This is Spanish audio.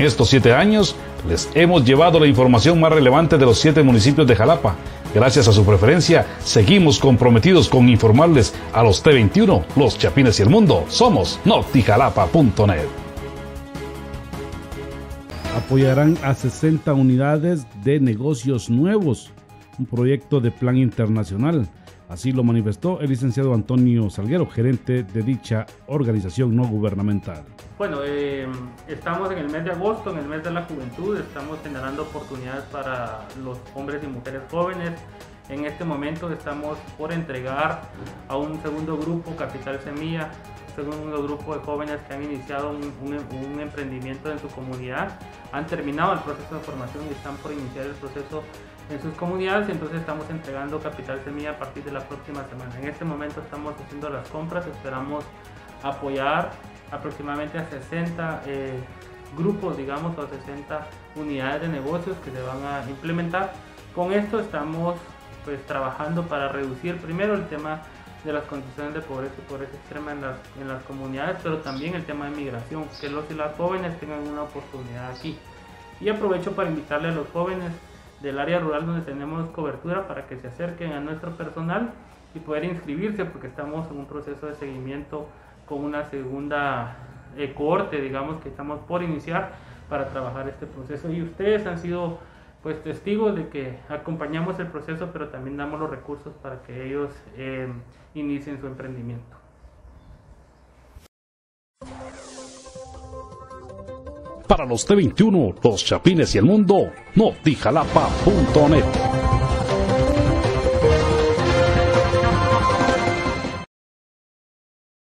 En estos siete años les hemos llevado la información más relevante de los siete municipios de Jalapa. Gracias a su preferencia, seguimos comprometidos con informarles a los T21, los Chapines y el mundo. Somos notijalapa.net. Apoyarán a 60 unidades de negocios nuevos, un proyecto de plan internacional. Así lo manifestó el licenciado Antonio Salguero, gerente de dicha organización no gubernamental. Bueno, eh, estamos en el mes de agosto, en el mes de la juventud, estamos generando oportunidades para los hombres y mujeres jóvenes. En este momento estamos por entregar a un segundo grupo, Capital Semilla, un segundo grupo de jóvenes que han iniciado un, un emprendimiento en su comunidad, han terminado el proceso de formación y están por iniciar el proceso en sus comunidades entonces estamos entregando capital semilla a partir de la próxima semana. En este momento estamos haciendo las compras, esperamos apoyar aproximadamente a 60 eh, grupos, digamos, o 60 unidades de negocios que se van a implementar. Con esto estamos pues trabajando para reducir primero el tema de las condiciones de pobreza y pobreza extrema en las, en las comunidades, pero también el tema de migración, que los y las jóvenes tengan una oportunidad aquí. Y aprovecho para invitarle a los jóvenes del área rural donde tenemos cobertura para que se acerquen a nuestro personal y poder inscribirse porque estamos en un proceso de seguimiento con una segunda eh, corte, digamos, que estamos por iniciar para trabajar este proceso. Y ustedes han sido pues testigos de que acompañamos el proceso, pero también damos los recursos para que ellos eh, inicien su emprendimiento. Para los T21, los Chapines y el mundo, notijalapa.net.